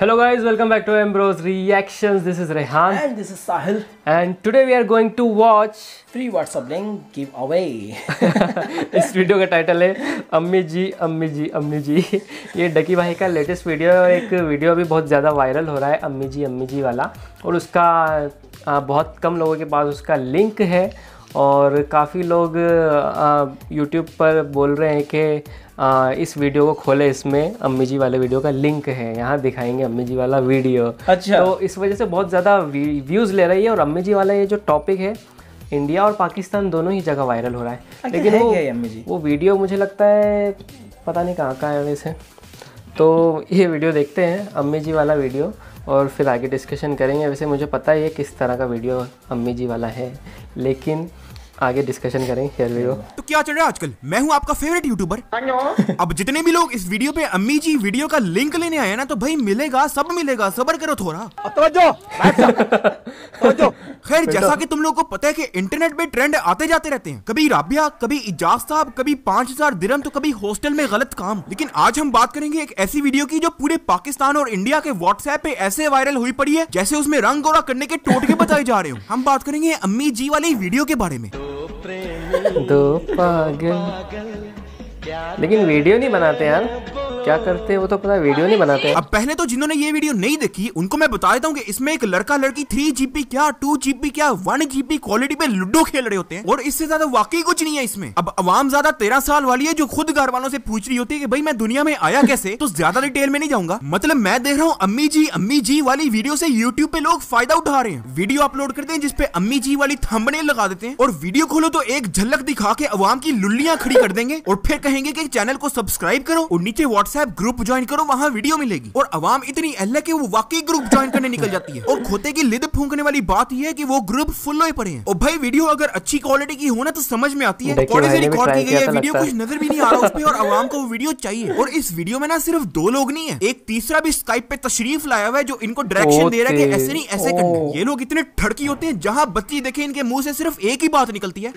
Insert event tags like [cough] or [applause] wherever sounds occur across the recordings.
Hello guys, welcome back to Ambrose Reactions. This is Rehan And this is Sahil. and today we are going to watch Free WhatsApp link giveaway. इस video का title है अम्मी जी अम्मी जी अम्मी जी ये डकी भाई का लेटेस्ट वीडियो है एक वीडियो अभी बहुत ज़्यादा वायरल हो रहा है अम्मी जी अम्मी जी वाला और उसका बहुत कम लोगों के पास उसका लिंक है और काफ़ी लोग यूट्यूब पर बोल रहे हैं कि इस वीडियो को खोले इसमें अम्मी जी वाले वीडियो का लिंक है यहाँ दिखाएँगे अम्मी जी वाला वीडियो अच्छा। तो इस वजह से बहुत ज़्यादा व्यूज़ ले रही है और अम्मी जी वाला ये जो टॉपिक है इंडिया और पाकिस्तान दोनों ही जगह वायरल हो रहा है आखिर लेकिन है वो अम्मी जी? वो वीडियो मुझे लगता है पता नहीं कहाँ का है वैसे तो ये वीडियो देखते हैं अम्मी जी वाला वीडियो और फिर आगे डिस्कशन करेंगे। वैसे मुझे पता ही है किस तरह का वीडियो अम्मी जी वाला है लेकिन आगे डिस्कशन करेंगे। शेयर वीडियो तो क्या चल रहा है आजकल? मैं हूँ आपका फेवरेट यूट्यूबर अब जितने भी लोग इस वीडियो पे अम्मी जी वीडियो का लिंक लेने आए ना तो भाई मिलेगा सब मिलेगा। सबर करो थोड़ा। [laughs] खैर जैसा कि तुम लोग को पता है कि इंटरनेट पे ट्रेंड आते जाते रहते हैं। कभी राबिया कभी इजाज साहब कभी पाँच हज़ार दिरम तो कभी हॉस्टल में गलत काम। लेकिन आज हम बात करेंगे एक ऐसी वीडियो की जो पूरे पाकिस्तान और इंडिया के व्हाट्सएप पे ऐसे वायरल हुई पड़ी है जैसे उसमें रंग गोरा करने के टोटके बताए जा रहे हो। हम बात करेंगे अम्मी जी वाली वीडियो के बारे में। दो पागल। लेकिन वीडियो नहीं बनाते यार। क्या करते हैं? वो तो पता वीडियो नहीं बनाते अब पहले तो जिन्होंने ये वीडियो नहीं देखी, उनको मैं बता देता हूँ कि इसमें एक लड़का, लड़की थ्री जीबी क्या टू जीबी क्या वन जीबी क्वालिटी पे लूडो खेल रहे होते हैं। और इससे ज़्यादा वाकई कुछ नहीं है इसमें। अब अवाम ज़्यादा तेरह साल वाली है, जो खुद घर वालों से पूछ रही होती है कि भाई मैं दुनिया में आया कैसे तो ज़्यादा डिटेल में नहीं जाऊँगा। मतलब मैं देख रहा हूँ, अम्मी जी अम्मी जी वाली वीडियो से यूट्यूब पे लोग फ़ायदा उठा रहे हैं। वीडियो अपलोड करते हैं, जिसपे अम्मी जी वाली थंबनेल लगा देते हैं। और वीडियो खोलो तो एक झलक दिखा के अवाम की लुल्लियाँ खड़ी कर देंगे। और फिर कहेंगे कि चैनल को सब्सक्राइब करो और नीचे व्हाट्सएप ग्रुप ज्वाइन करो वहाँ वीडियो मिलेगी। और अवाम इतनी अल्लाह है कि वो वाकई ग्रुप ज्वाइन करने निकल जाती है। और खोते की लिद फूंकने वाली बात यह है कि वो ग्रुप फुल पड़े हैं। और भाई वीडियो अगर अच्छी क्वालिटी की हो ना तो समझ में आती है। भी रिकॉर्ड की गई है वीडियो कुछ नज़र भी नहीं आ रहा उस पे और अवाम को वो वीडियो चाहिए। और इस वीडियो में ना सिर्फ़ दो लोग नहीं है एक तीसरा भी स्काइप पे तशरीफ़ लाया हुआ है जो इनको डायरेक्शन दे रहा है कि ऐसे नहीं ऐसे करना ये लोग इतने ठड़की होते हैं जहाँ बच्ची देखे इनके मुँह से सिर्फ़ एक ही बात निकलती है।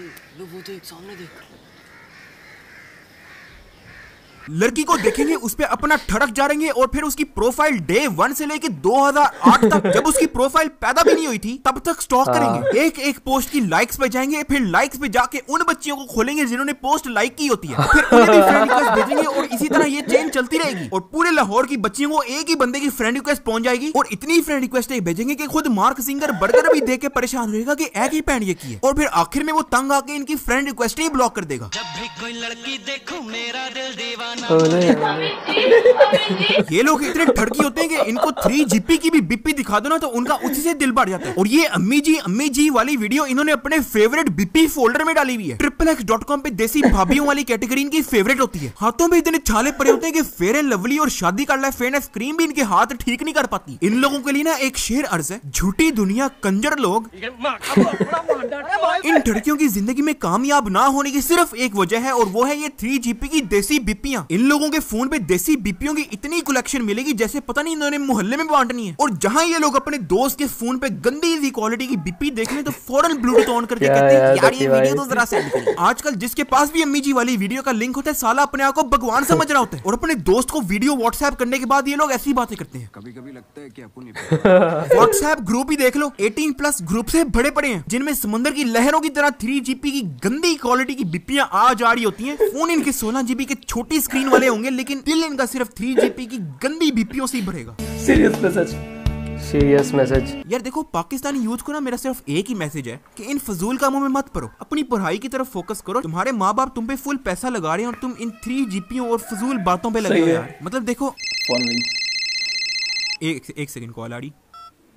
लड़की को देखेंगे उस पे अपना ठड़क जाएँगे और फिर उसकी प्रोफ़ाइल डे वन से लेके 2008 तक जब उसकी प्रोफ़ाइल पैदा भी नहीं हुई थी तब तक स्टॉक करेंगे। एक एक पोस्ट की लाइक्स पे जाएँगे फिर लाइक्स पे जाके उन बच्चियों को खोलेंगे जिन्होंने पोस्ट लाइक की होती है। फिर उन्हें भी फ्रेंड रिक्वेस्ट भेजेंगे और इसी तरह ये चेन चलती रहेगी। और पूरे लाहौर की बच्चियों को एक ही बंदे की फ्रेंड रिक्वेस्ट पहुँच जाएगी और इतनी फ्रेंड रिक्वेस्ट भेजेंगे कि खुद मार्क सिंगर बर्गर भी देख के परेशान रहेगा कि एक ही पैंट ये की है। और फिर आखिर में वो तंग आके इनकी फ्रेंड रिक्वेस्ट ही ब्लॉक कर देगा। जब भी कोई लड़की देखूँ मेरा दिल ओले, [laughs] ये लोग इतने ठड़की होते हैं कि इनको थ्री जीपी की भी बीपी दिखा दो ना तो उनका उसी से दिल बढ़ जाता है। और ये अम्मी जी अम्मी जी वाली वीडियो इन्होंने अपने फेवरेट बीपी फोल्डर में डाली हुई है। ट्रिपल एक्स डॉट कॉम पे देसी भाभीियों वाली कैटेगरी इनकी फेवरेट होती है। हाथों में इतने छाले पड़े होते हैं कि फेयर एंड लवली और शादी कर लाए फेयरनेस क्रीम भी इनके हाथ ठीक नहीं कर पाती। इन लोगों के लिए ना एक शेर अर्ज़ है झूठी दुनिया कंजर लोग। इन ठड़कियों की ज़िंदगी में कामयाब ना होने की सिर्फ़ एक वजह है और वो है ये थ्री जीपी की देसी बीपियाँ। इन लोगों के फ़ोन पे देसी बीपियों की इतनी कलेक्शन मिलेगी जैसे पता नहीं इन्होंने मोहल्ले में बांटनी है। और जहाँ ये लोग अपने दोस्त के फ़ोन पे गंदी सी क्वालिटी की बीपी देख तो फ़ौरन ब्लूटूथ ऑन करके कहते हैं यार, ये वीडियो तो जरा सेंड करिए। आजकल जिसके पास भी अम्मी जी वाली वीडियो का लिंक होता है साला अपने आप को भगवान समझ रहा होता है। और अपने दोस्त को वीडियो व्हाट्सएप करने के बाद ये लोग ऐसी बातें करते हैं। कभी कभी लगता है कि अपन व्हाट्सएप ग्रुप [laughs] ही देख लो 18 प्लस ग्रुप से बड़े पड़े हैं जिनमें समुद्र की लहरों की तरह थ्री जीबी की गंदी क्वालिटी की बिपियाँ आ जा रही होती हैं। फ़ोन इनके 16 जीबी के छोटी स्क्रीन वाले होंगे लेकिन दिल इनका सिर्फ़ 3 जीबी की गंदी बीपियों से ही भरेगा। Serious message. सीरियस मैसेज यार देखो पाकिस्तानी यूथ को ना मेरा सिर्फ़ एक ही मैसेज है कि इन फजूल कामों में मत पड़ो। अपनी पढ़ाई की तरफ़ फोकस करो। तुम्हारे माँ बाप तुम पे फुल पैसा लगा रहे हैं और तुम इन थ्री जीपियों और फजूल बातों पे लगे हो यार। मतलब देखो एक एक सेकंड कॉल आ रही।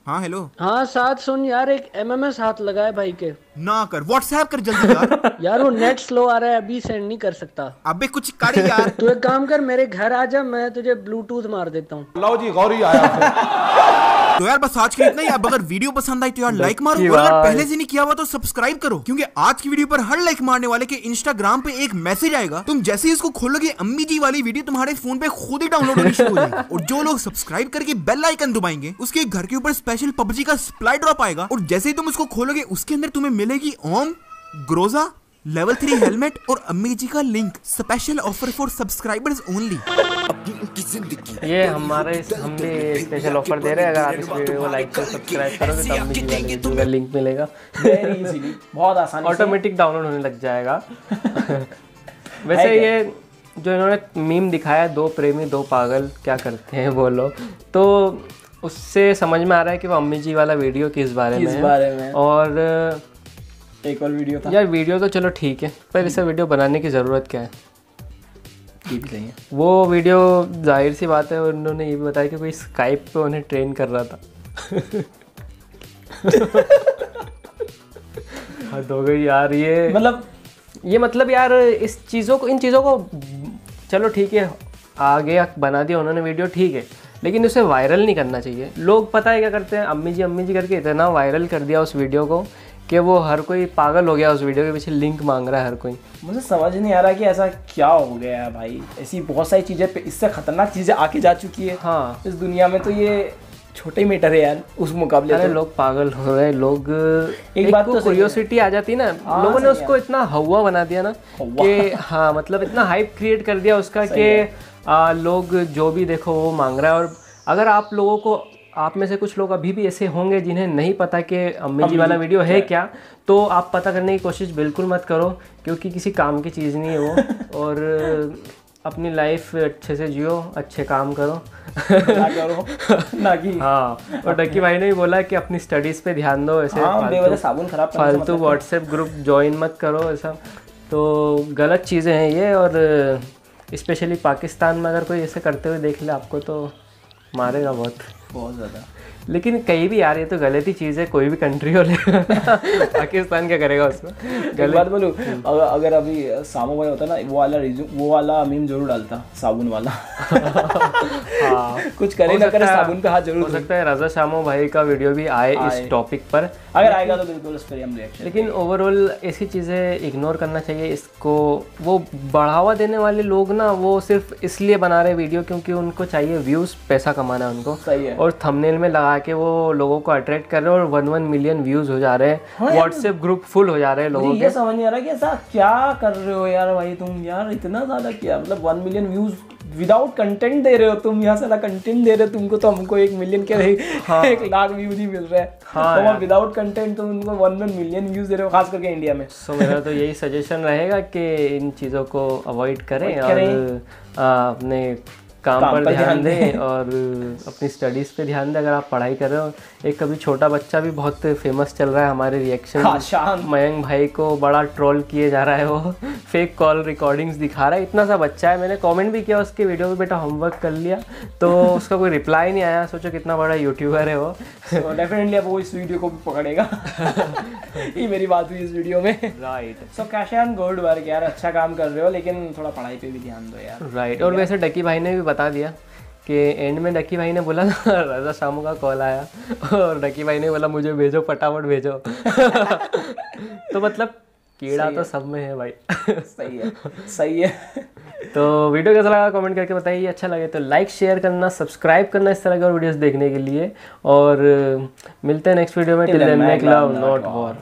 हाँ हेलो हाँ साथ सुन यार एक एमएमएस हाथ लगाए भाई के। ना कर व्हाट्सएप कर जल्दी यार। [laughs] यार वो नेट स्लो आ रहा है अभी सेंड नहीं कर सकता। अबे कुछ कर यार। [laughs] तू एक काम कर मेरे घर आ जा मैं तुझे ब्लूटूथ मार देता हूँ। लो जी गौरी आया। [laughs] तो यार बस आज के इतना ही। अब अगर वीडियो पसंद आई तो यार लाइक मारो। और अगर पहले से नहीं किया हुआ तो सब्सक्राइब करो। क्योंकि आज की वीडियो पर हर लाइक मारने वाले के इंस्टाग्राम पे एक मैसेज आएगा। तुम जैसे ही इसको खोलोगे अम्मी जी वाली वीडियो तुम्हारे फ़ोन पे खुद ही डाउनलोड होनी शुरू हो जाएगी। और जो लोग सब्सक्राइब करके बेल आइकन दबाएँगे उसके घर के ऊपर स्पेशल पबजी का सप्लाई ड्रॉप आएगा। और जैसे ही तुम उसको खोलोगे उसके अंदर तुम्हें मिलेगी ओम ग्रोजा लेवल थ्री हेलमेट और अम्मी जी का link special offer for subscribers only ये हमारे हम भी स्पेशल ऑफ़र दे रहे हैं। अगर आप इस वीडियो को लाइक और सब्सक्राइब करोगे तो अम्मी जी वाले वीडियो का लिंक मिलेगा। बहुत आसानी ऑटोमेटिक डाउनलोड होने लग जाएगा। [laughs] वैसे ये जो इन्होंने मीम दिखाया दो प्रेमी दो पागल क्या करते हैं वो लोग? तो उससे समझ में आ रहा है कि वो अम्मी जी वाला वीडियो किस बारे में है। बारे में? और एक और वीडियो था। यार वीडियो तो चलो ठीक है पर इसे वीडियो बनाने की ज़रूरत क्या है? ये भी सही है। वो वीडियो ज़ाहिर सी बात है उन्होंने ये भी बताया कि कोई स्काइप पे उन्हें ट्रेन कर रहा था। [laughs] हद हो गई यार ये। मतलब ये मतलब यार इस चीज़ों को इन चीज़ों को चलो ठीक है आगे बना दिया उन्होंने वीडियो ठीक है। लेकिन उसे वायरल नहीं करना चाहिए। लोग पता है क्या करते हैं? अम्मी जी अम्मी जी करके इतना वायरल कर दिया उस वीडियो को कि वो हर कोई पागल हो गया उस वीडियो के पीछे लिंक मांग रहा है हर कोई। मुझे समझ नहीं आ रहा कि ऐसा क्या हो गया है भाई। ऐसी बहुत सारी चीज़ें इससे खतरनाक चीज़ें आके जा चुकी है। हाँ। इस दुनिया में तो ये छोटे मीटर है यार उस मुकाबले अरे तो। लोग पागल हो रहे हैं लोग एक एक बात तो क्यूरियोसिटी आ जाती है ना। हाँ, लोगों ने उसको इतना हवा बना दिया ना कि हाँ मतलब इतना हाइप क्रिएट कर दिया उसका कि लोग जो भी देखो वो मांग रहा है। और अगर आप लोगों को आप में से कुछ लोग अभी भी ऐसे होंगे जिन्हें नहीं पता कि अम्मी जी वाला वीडियो है क्या। तो आप पता करने की कोशिश बिल्कुल मत करो क्योंकि किसी काम की चीज़ नहीं है वो। [laughs] और अपनी लाइफ अच्छे से जियो अच्छे काम करो। ना करो ना कि। [laughs] हाँ और डक्की भाई ने भी बोला कि अपनी स्टडीज़ पे ध्यान दो ऐसे हाँ साबुन खराब फालतू व्हाट्सएप ग्रुप ज्वाइन मत करो ऐसा। तो गलत चीज़ें हैं ये और स्पेशली पाकिस्तान में अगर कोई ऐसे करते हुए देख ले आपको तो मारेगा बहुत। बहुत ज़्यादा। लेकिन कहीं भी यार ये तो गलत ही चीज़ है कोई भी कंट्री हो ले। पाकिस्तान क्या करेगा उसमें? एक बात बोलूँ अगर अगर अभी सामो भाई होता ना वो वाला रिज्यूम वो वाला मीम ज़रूर डालता साबुन वाला। हाँ। कुछ करे ना करे साबुन का हाथ ज़रूर हो सकता है रजा शामो भाई का वीडियो भी आए आए। इस टॉपिक पर। अगर आएगा तो बिल्कुल उस पर हम रिएक्शन लेकिन ओवरऑल ऐसी चीज़ें इग्नोर करना चाहिए इसको वो बढ़ावा देने वाले लोग ना वो सिर्फ़ इसलिए बना रहे वीडियो क्योंकि उनको चाहिए व्यूज़ पैसा कमाना है उनको। सही है। और थंबनेल में लगा के वो लोगों को अट्रैक्ट कर रहे हैं और वन वन मिलियन व्यूज़ हो जा रहे हैं। व्हाट्सएप ग्रुप फुल हो जा रहे हैं लोगों ये समझ नहीं आ रहा कि ऐसा क्या कर रहे हो यार भाई तुम यार इतना ज़्यादा क्या मतलब one million views without content दे रहे हो तुम यहाँ सारा कंटेंट दे रहे हो तुमको तो हमको एक मिलियन के हाँ। एक लाख व्यूज़ ही मिल रहा है। हाँ हाँ विदाउट कंटेंट तुम उनको वन वन मिलियन व्यूज़ दे रहे हो खास करके इंडिया में। सो मेरा तो यही सजेशन रहेगा कि इन चीज़ों को अवॉइड करें और अपने काम, काम पर पर ध्यान दें और अपनी स्टडीज़ पे ध्यान दें अगर आप पढ़ाई कर रहे हो। एक कभी छोटा बच्चा भी बहुत फ़ेमस चल रहा है हमारे रिएक्शन हाँ मयंक भाई को बड़ा ट्रोल किए जा रहा है वो। फेक कॉल रिकॉर्डिंग्स दिखा रहा है। इतना सा बच्चा है मैंने कमेंट भी किया उसके वीडियो पे बेटा होमवर्क कर लिया। तो उसका कोई रिप्लाई नहीं आया। सोचो कितना बड़ा यूट्यूबर है वो। डेफिनेटली अब वो इस वीडियो को भी पकड़ेगा। [laughs] ये मेरी बात हुई इस वीडियो में। Right so Kashan good work यार अच्छा काम कर रहे हो लेकिन थोड़ा पढ़ाई पे भी ध्यान दो यार। राइट और वैसे डकी भाई ने भी बता दिया कि एंड में डकी भाई ने बोला ना रजा शामू का कॉल आया। और डकी भाई ने बोला मुझे भेजो फटाफट भेजो। तो मतलब कीड़ा तो सब में है भाई। सही है सही है। तो वीडियो कैसा लगा कमेंट करके बताइए अच्छा लगे तो लाइक शेयर करना सब्सक्राइब करना इस तरह के और वीडियोस देखने के लिए। और मिलते हैं नेक्स्ट वीडियो में। Till then make love not war